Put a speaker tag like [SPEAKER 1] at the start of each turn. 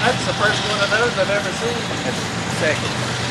[SPEAKER 1] That's the first one of those I've ever seen.
[SPEAKER 2] Second.